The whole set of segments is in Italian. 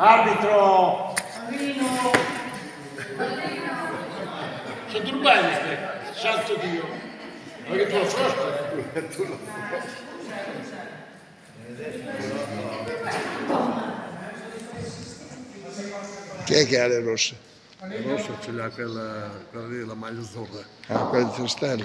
Arbitro! Sono turbati ste, santo Dio. Perché tu lo frosti? Tu lo Chi è che ha le rosse? Il rosso ce l'ha quella, quella lì, la maglia azzurra. Ah, quelle di Tristano.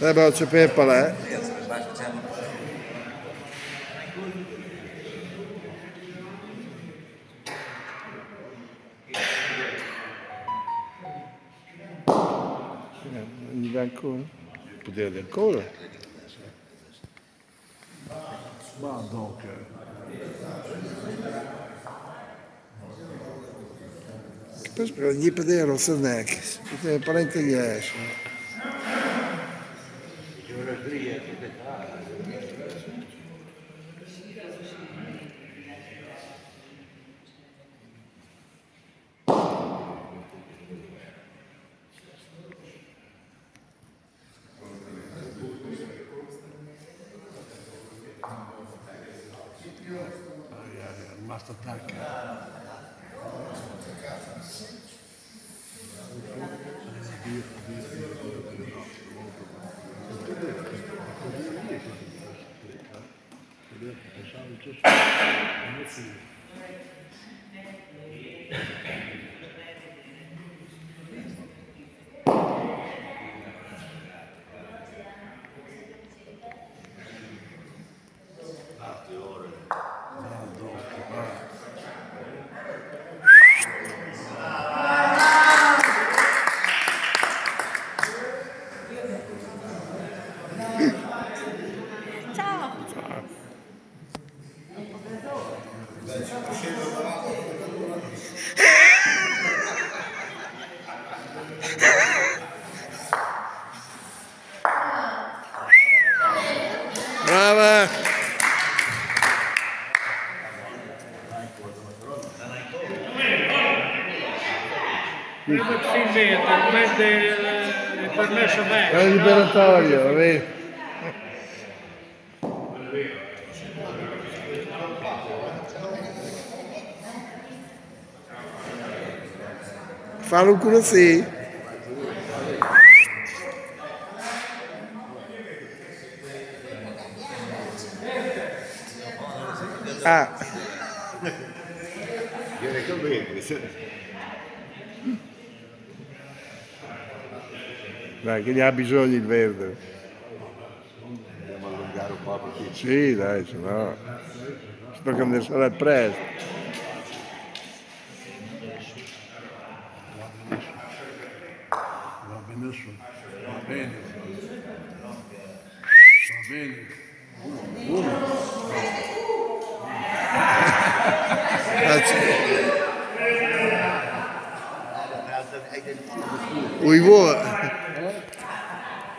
Tämä on se Ogni banco potere del collo. Ma donc. Depois gli pediram Fernandes, para entender. Geografia, basta estar cá. Entendeu? Deixar o texto. Brava! È liberatorio, vedi? Un culo sì. Ah, Viene che vedi. dai, che ne ha bisogno il verde. Sì, dai, se no. Sto che ne sarà presto. Va benissimo. Va bene. Va bene. Ui vuoi? Questo è il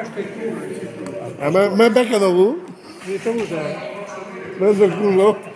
Mas, mas, mas, mas, mas, mas, mas, mas, mas,